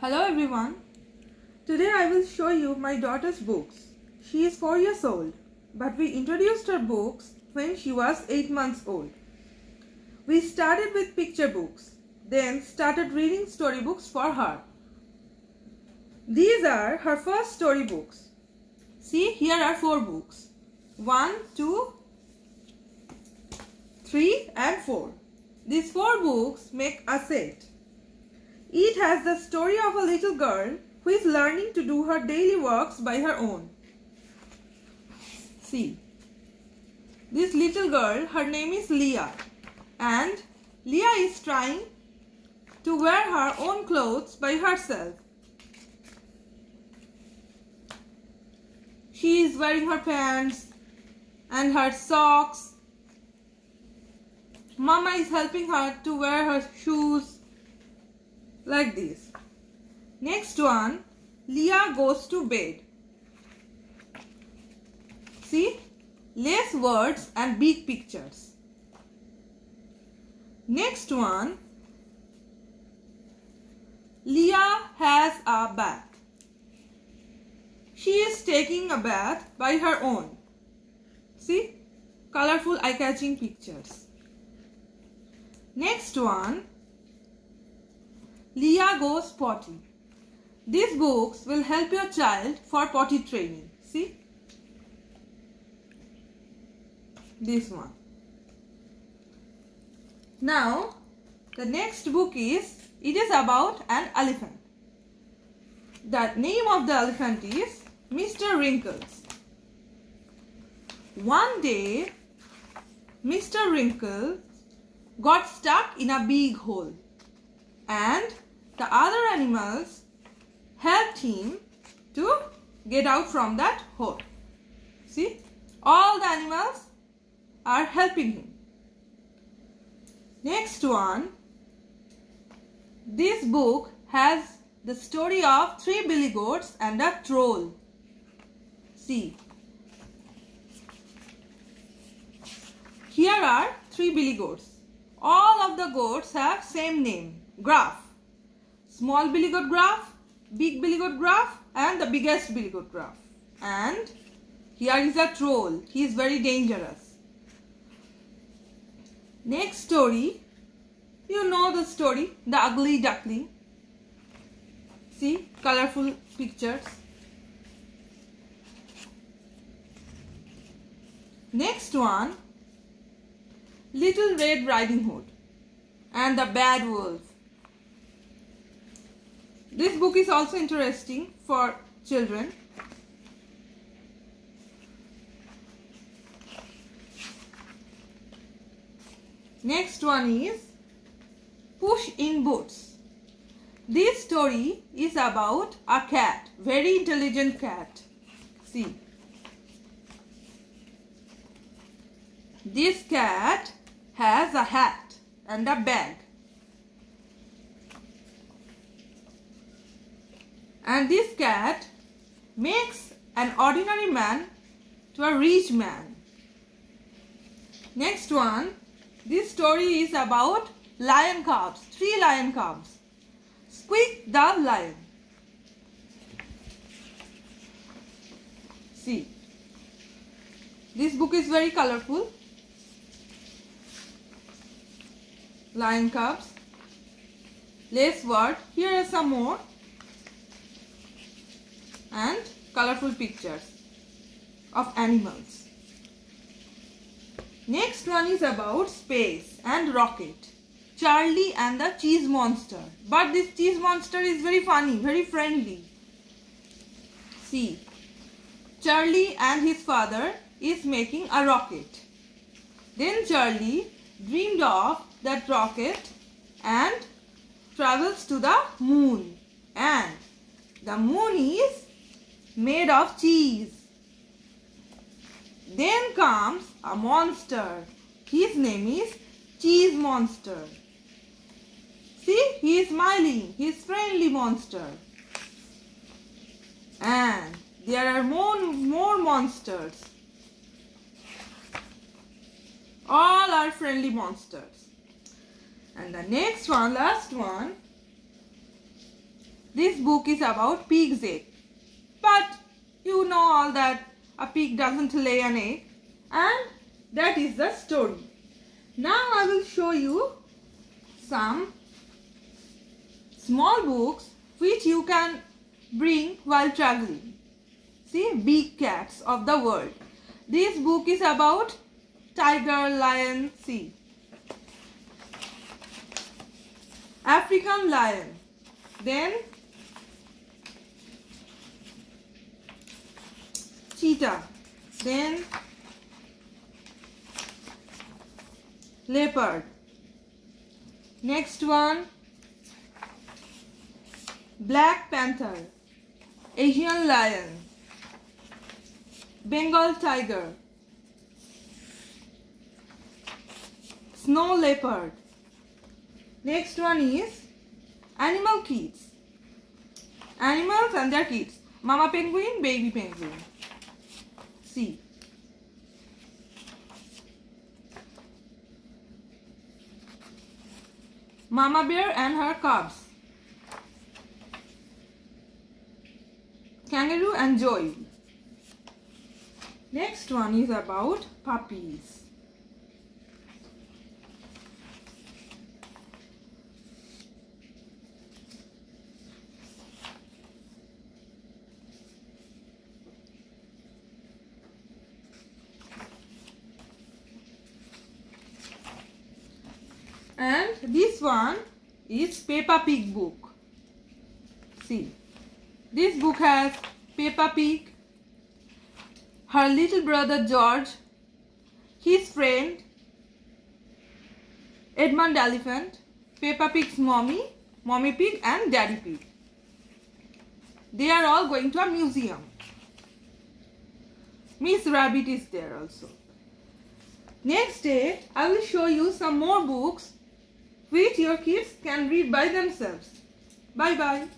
Hello everyone. Today I will show you my daughter's books. She is 4 years old, but we introduced her books when she was 8 months old. We started with picture books, then started reading storybooks for her. These are her first storybooks. See, here are 4 books. 1, 2, 3 and 4. These 4 books make a set. Each has the story of a little girl who is learning to do her daily works by her own. See, this little girl, her name is Leah and Leah is trying to wear her own clothes by herself. She is wearing her pants and her socks. Mama is helping her to wear her shoes like this. Next one, Leah goes to bed. See, less words and big pictures. Next one, Leah has a bath. She is taking a bath by her own. See, colorful eye-catching pictures. Next one, Leah goes potty. These books will help your child for potty training. See? This one. Now, the next book is, it is about an elephant. The name of the elephant is Mr. Wrinkles. One day, Mr. Wrinkles got stuck in a big hole and the other animals helped him to get out from that hole. See, all the animals are helping him. Next one, this book has the story of three billy goats and a troll. See, here are three billy goats. All of the goats have same name, Gruff small billy goat Gruff, big billy goat Gruff and the biggest billy goat Gruff. And here is a troll. He is very dangerous. Next story. You know the story. The ugly duckling. See colorful pictures. Next one. Little Red Riding Hood and the Bad Wolf. This book is also interesting for children. Next one is Push in Boots. This story is about a cat, very intelligent cat. See. This cat has a hat and a bag. And this cat makes an ordinary man to a rich man. Next one, this story is about lion cubs, three lion cubs. Squeak the lion. See, this book is very colorful. Lion cubs. Less word. Here are some more and colorful pictures of animals. Next one is about space and rocket. Charlie and the cheese monster. But this cheese monster is very funny, very friendly. See, Charlie and his father is making a rocket. Then Charlie dreamed of that rocket and travels to the moon. And the moon is made of cheese. Then comes a monster. His name is Cheese Monster. See, he is smiling. He is friendly monster. And there are more, more monsters. All are friendly monsters. And the next one, last one, This book is about pig's egg. But you know all that a pig doesn't lay an egg. And that is the story. Now I will show you some small books which you can bring while traveling. See, big cats of the world. This book is about tiger, lion, see. African lion. Then cheetah. Then leopard. Next one Black Panther, Asian Lion, Bengal Tiger, Snow Leopard. Next one is Animal Kids. Animals and their kids. Mama Penguin, Baby Penguin. See. Mama Bear and her cubs. Kangaroo and Joey. Next one is about puppies. And this one is Peppa Pig book. See. This book has Peppa Pig, her little brother George, his friend Edmund Elephant, Peppa Pig's mommy, Mommy Pig and Daddy Pig. They are all going to a museum. Miss Rabbit is there also. Next day, I will show you some more books which your kids can read by themselves. Bye bye.